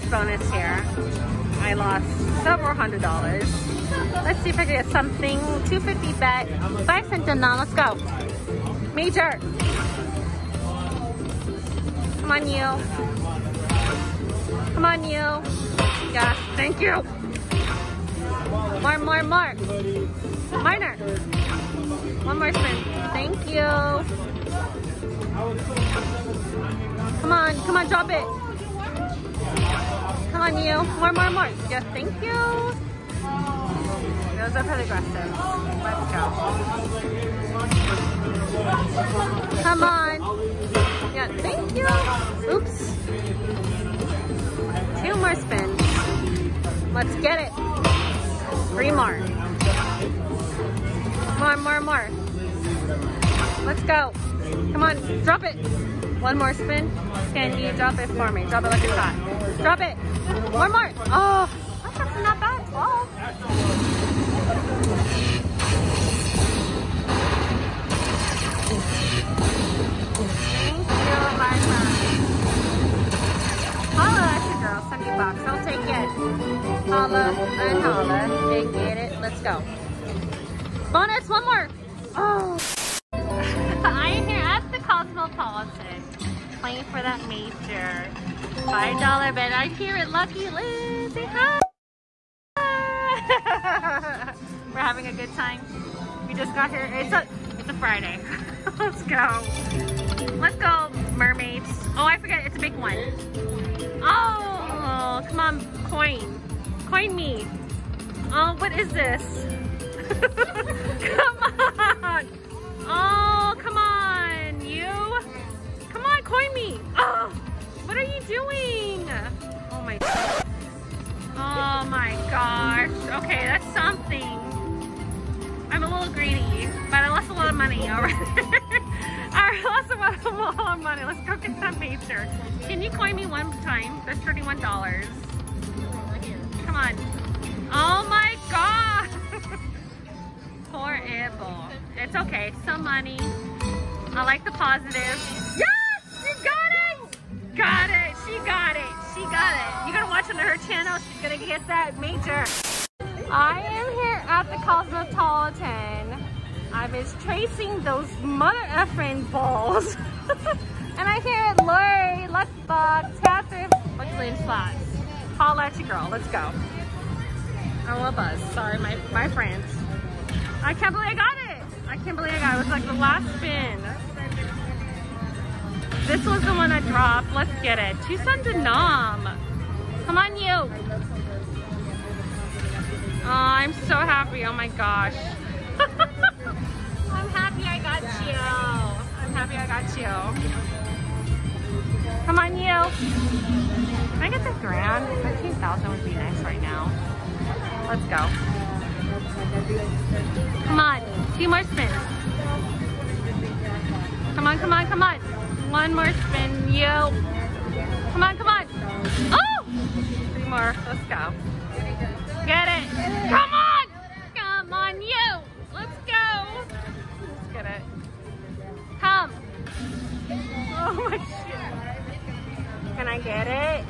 first bonus here. I lost several hundred dollars. Let's see if I can get something. 250 bet, 5 cent denom. Let's go. Major. Come on, you. Come on, you. Yes, thank you. More, more, more. Minor. One more spin. Thank you. Come on, come on, drop it. Come on, you. More, more, more. Yes, thank you. Those are pretty aggressive. Let's go. Come on. Yeah, thank you. Oops. Two more spins. Let's get it. Three more. More, more, more. Let's go. Come on, drop it. One more spin. Can you drop it for me? Drop it like it's hot. Drop it. One more. Oh, that's not bad. Oh. Thank you, friend. Holla at your girl, Sunday Box. I'll take it. Holla and holla. They get it. Let's go. Bonus, one more. Oh. I am here at the Cosmopolitan playing for that major. $5 bet. I'm here at LuckyLinds. Say hi. We're having a good time. We just got here. It's a it's a Friday. Let's go. Let's go, mermaids. Oh, I forget. It's a big one. Oh, come on, coin. Coin me. Oh, what is this? come on. Oh, what are you doing? Oh my. Oh my gosh. Okay, that's something. I'm a little greedy, but I lost a lot of money already. I lost a lot, of money. Let's go get some major. Can you coin me one time? There's $31. Come on. Oh my god. Horrible. It's okay. Some money. I like the positive. Yes! She got it! She got it. She got it. You gotta watch on her channel. She's gonna get that major. I am here at the Cosmopolitan. I was tracing those mother effing balls. and I hear Lori, Luckbox, Kathryn, Brooklyn Slots. Holla at girl. Let's go. I a buzz. Sorry, my, my friends. I can't believe I got it. I can't believe I got it. It was like the last spin. This was the one I dropped. Let's get it. Tucson Denom. Come on, you. Oh, I'm so happy. Oh my gosh. I'm happy I got you. I'm happy I got you. Come on, you. Can I get the grand? 15,000 would be nice right now. Let's go. Come on. Two more spins. Come on, come on, come on. One more spin, you. Come on, come on. Oh! Three more. Let's go. Get it. Come on. Come on, you. Let's go. Let's get it. Come. Oh my shit. Can I get it?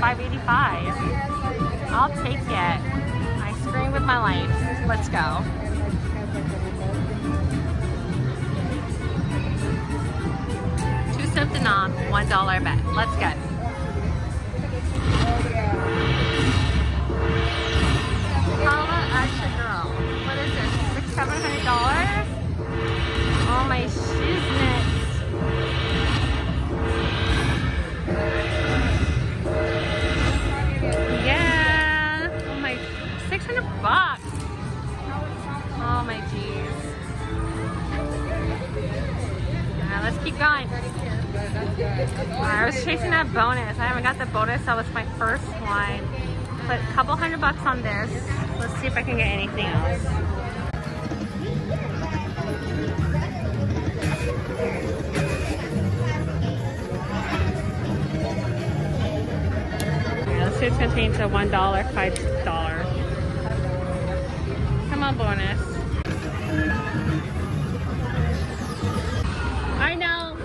585. I'll take it. I scream with my life. Let's go. Two something off, one dollar bet. Let's go. At your girl. What is this? Six, seven hundred dollars? chasing that bonus. I haven't got the bonus, That was my first one. But a couple hundred bucks on this. Let's see if I can get anything else. It's contains a one dollar, five dollar. Come on, bonus. I know.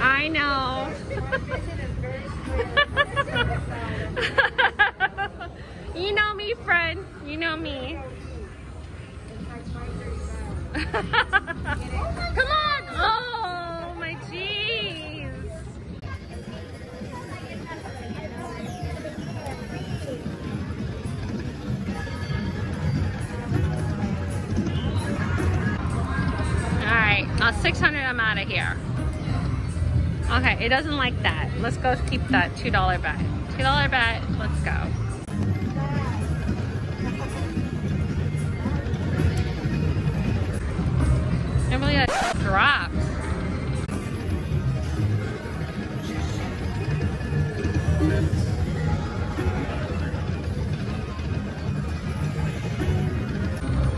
I know. you know me, friend. You know me. Come on! Oh, my jeez. Alright, uh, 600 I'm out of here. Okay, it doesn't like that. Let's go keep that $2 bet. $2 bet, let's go. It really like, dropped.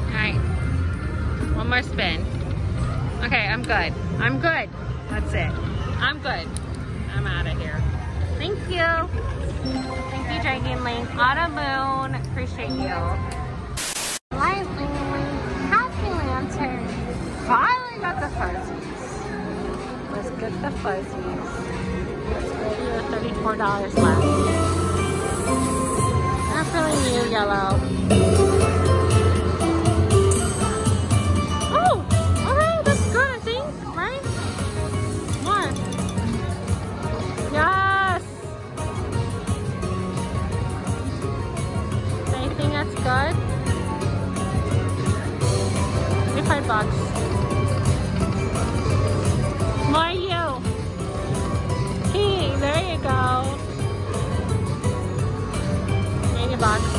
Alright. One more spin. Okay, I'm good. I'm good. Good. I'm out of here. Thank you. Thank you, Dragon Link. Autumn Moon. Appreciate you. Lightning Happy Lantern. Finally got the fuzzies. Let's get the fuzzies. Let's go your $34 left. That's really new, yellow. Bán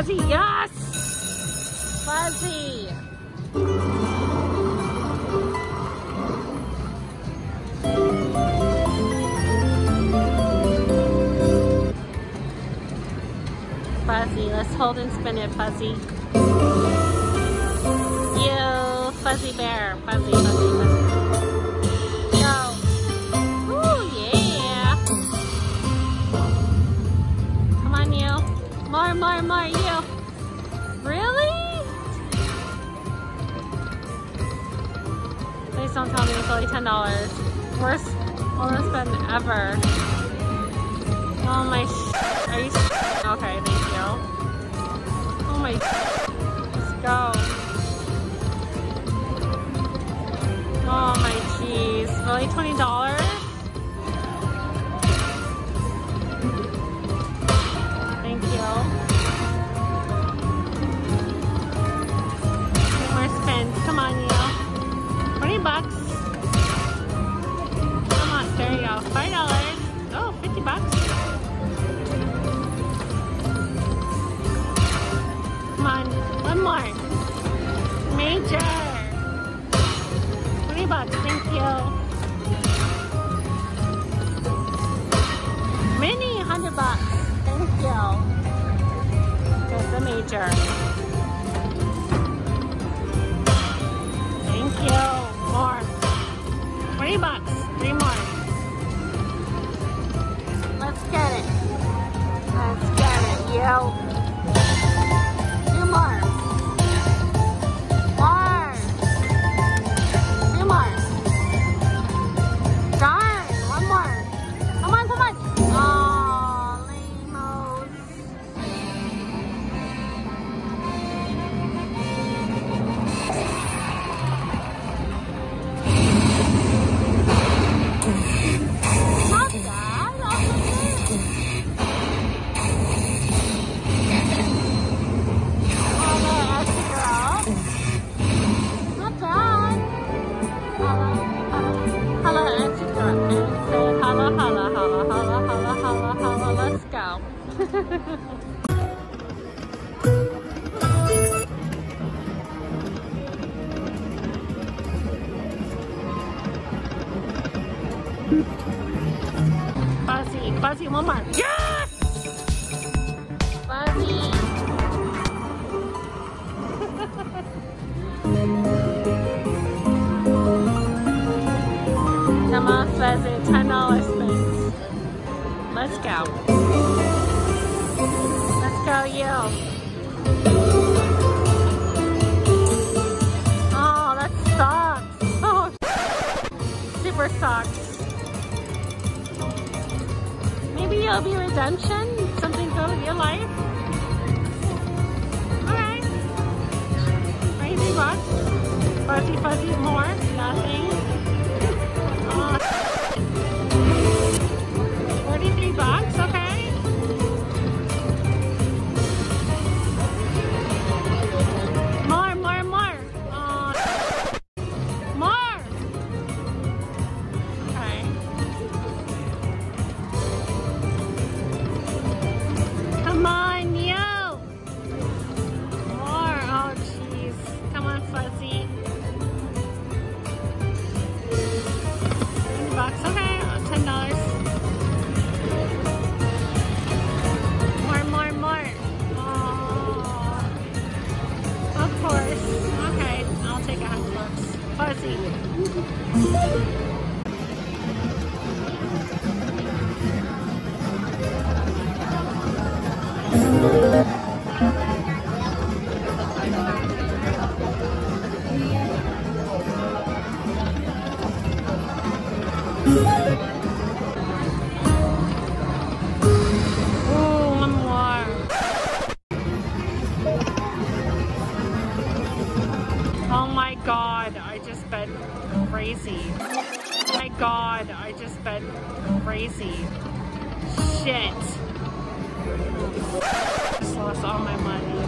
Fuzzy, yes! Fuzzy! Fuzzy, let's hold and spin it, Fuzzy. You, Fuzzy Bear. Fuzzy, Fuzzy, 20 go. Let's go, you. Oh, that sucks. Oh, super sucks. Maybe it'll be redemption. Something good in your life. Alright. 23 bucks. Fuzzy fuzzy more. Nothing. Fuzzy. Crazy. Shit. Just lost all my money.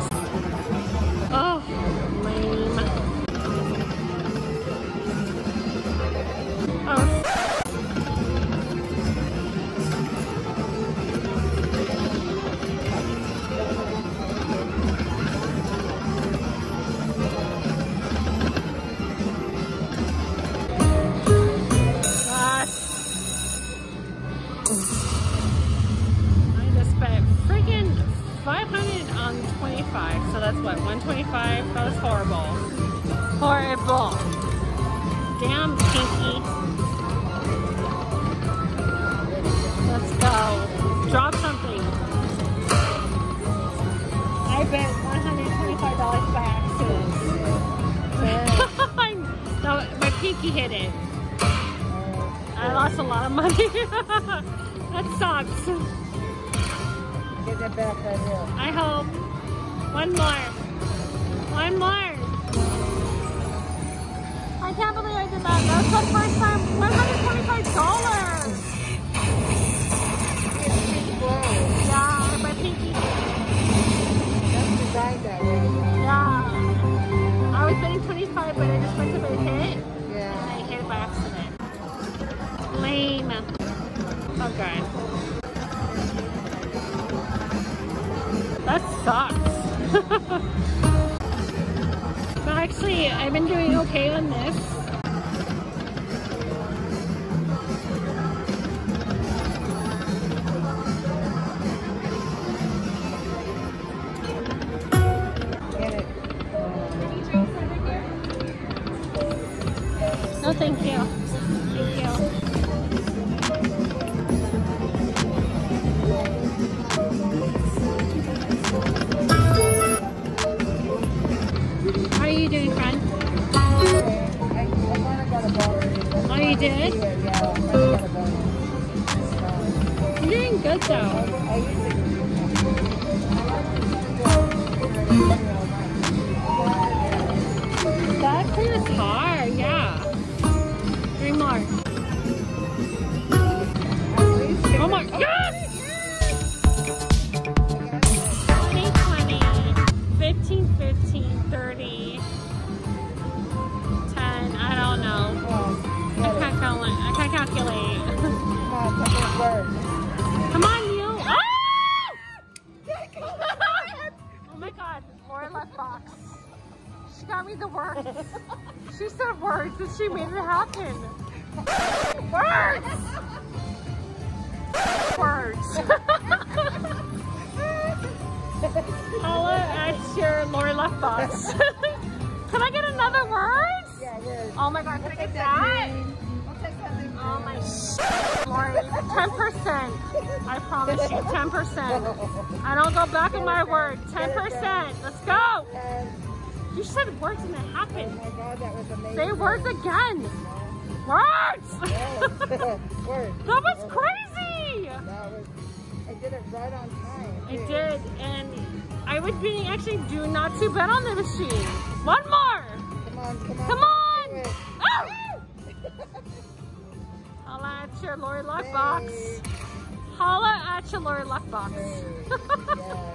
Oh, lame. 125 so that's what 125 that was horrible. Horrible. Damn pinky. Let's go. Drop something. I bet 125 dollars by accident no, my pinky hit it. I oh. lost a lot of money. That sucks. I hope. One more. One more. I can't believe I did that. That's the first time. $125. Oh my, yes! 20, 20, 15, 15, 30, 10, I don't know. I can't calculate. I can't calculate. Come on, you. Oh! oh my god, Lori Luckbox. She got me the words. she said words and she made it happen. Holla at your Lori Luckbox. can I get another word? Yeah, word. Oh my god, can I get that? We'll something Oh my Lori, 10%. I promise you, 10%. I don't go back on my word. 10%. Let's go. You said words and it happened. oh my god, that was amazing. Say words again. Words! Word. Word. that was crazy! That was, I did it right on time. I did, and I would be actually do not to bet on the machine. One more! Come on, come on. Come on! it. Ah! Oh! Holla at your Lori Luck box. Hey. Holla at your Lori Luck box. Hey. Yeah.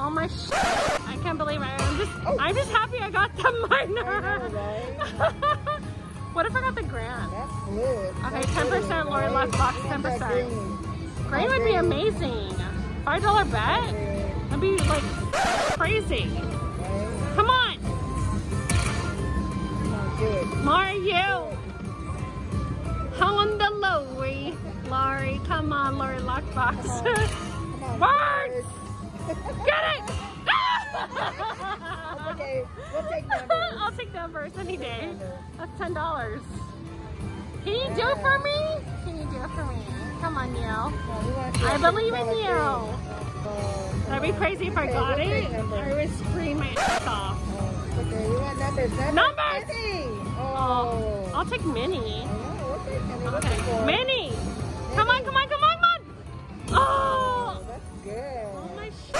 Oh my sh! I can't believe it. I'm just, Oh. I'm just happy I got the minor. Know, what if I got the grand? That's. It's Okay, 10% Lori? Luck box, 10%. green. Green would be amazing. Five dollar bet? That'd be like crazy. Come on, Come on. Mario. Honda Lori. Lori, come on, Lori Luckbox. Words. Get it! Okay, we'll take numbers. I'll take numbers any day. That's ten dollars. Can you do it for me? Can you do it for me? Come on, Neil. No, we want to see I believe in you. Oh, That'd be crazy if I got it. take numbers. I would scream my ass off. oh, okay, we want numbers. Numbers. Numbers! Oh, Oh. I'll take Minnie. I know, oh, we'll Minnie. Okay, for? Minnie. Come on, come on, come on, come on. Oh, Oh, that's good. oh my sh-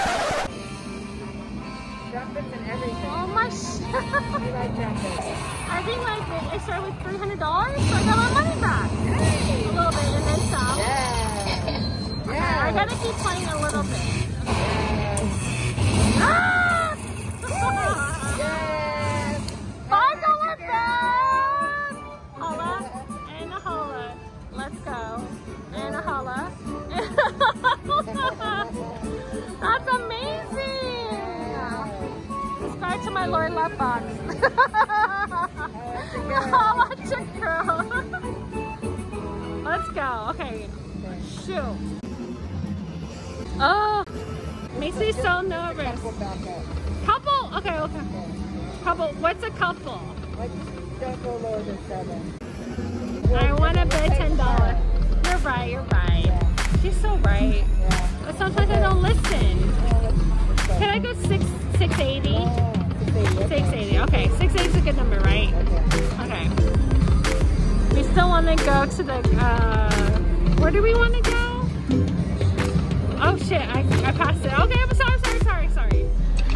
Trumpets and everything. oh my sh- We like trumpets. I think like I started with three hundred dollars, so I got my money back. A little bit and then some. Yeah. Yeah. I gotta keep playing a little bit. Yes. Ah! Yes. Five dollar bet. Holla and a holla. Let's go. And a holla. That's amazing. Subscribe to my Lori Luckbox. You girl. Let's go. Okay. Shoot. Oh, makes me so nervous. Couple. Okay. Okay. Okay. Couple. What's a couple? Don't go lower than seven. I want to bet ten dollars. You're right. You're right. Yeah. She's so right. Yeah. But sometimes I don't listen. Can I go six six eighty? Six eighty. Okay, six eighty is a good number, right? Okay. We still want to go to the. Uh, where do we want to go? Oh shit! I, I passed it. Okay, I'm sorry, sorry, sorry, sorry.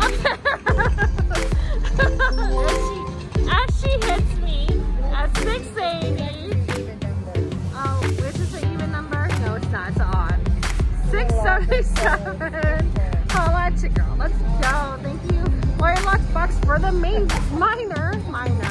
as, she, as she hits me at six eighty. Oh, this is an even number? No, it's not. It's odd. 677. Holla at you, girl. Let's go. Thank you. Lori Luck Box for the main minor. Minor.